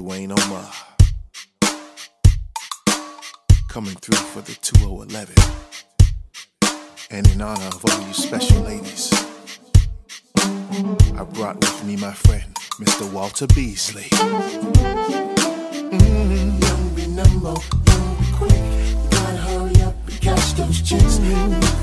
Dwayne Omarr. Coming through for the 2011. And in honor of all you special ladies, I brought with me my friend, Mr. Walter Beasley. Mm-hmm. Quick. You gotta hurry up and catch those chicks. Mm-hmm.